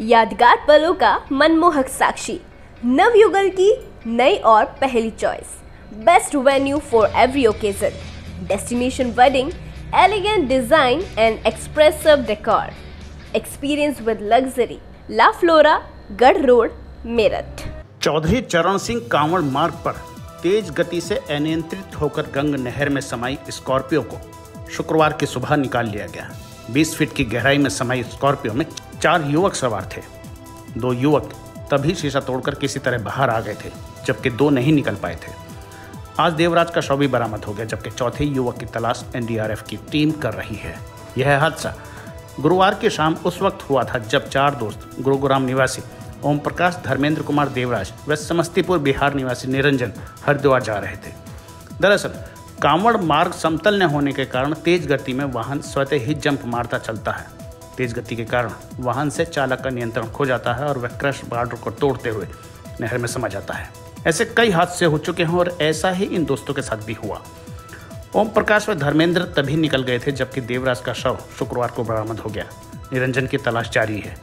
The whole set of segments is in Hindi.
यादगार पलों का मनमोहक साक्षी। नवयुगल की नई और पहली choice best venue for every occasion destination wedding elegant design and expressive decor experience with luxury La Flora Garh road Meerut Chaudhary Charan Singh Kanwar मार्ग पर तेज गति से अनियंत्रित होकर गंग नहर में समाई स्कॉर्पियो को। शुक्रवार की सुबह निकाल लिया गया। 20 फीट की गहराई में समाई स्कॉर्पियो में चार युवक सवार थे। दो युवक तभी शीशा तोड़कर किसी तरह बाहर आ गए थे, जबकि दो नहीं निकल पाए थे। आज देवराज का शव भी बरामद हो गया, जबकि चौथे युवक की तलाश एनडीआरएफ की टीम कर रही है। यह हादसा गुरुवार की शाम उस वक्त हुआ था, जब चार दोस्त गुरुग्राम निवासी ओम प्रकाश धर्मेंद्र कुमार देवराज व समस्तीपुर बिहार निवासी निरंजन हरिद्वार जा रहे थे। दरअसल, कांवड़ मार्ग समतल न होने के कारण तेज गति में वाहन स्वतः ही जंप मारता चलता है। तेज गति के कारण वाहन से चालक का नियंत्रण खो जाता है और वह क्रश बार्डर को तोड़ते हुए नहर में समा जाता है। ऐसे कई हादसे हो चुके हैं और ऐसा ही इन दोस्तों के साथ भी हुआ। ओम प्रकाश व धर्मेंद्र तभी निकल गए थे जबकि देवराज का शव शुक्रवार को बरामद हो गया। निरंजन की तलाश जारी है।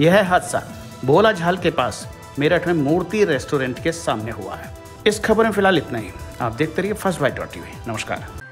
यह हादसा भोला झाल के पास मेरठ में मूर्ति रेस्टोरेंट के सामने हुआ है। इस खबर में फ़िलहाल इतना ही। आप देखते रहिए फ़र्स्ट बाइट डॉट टीवी। नमस्कार।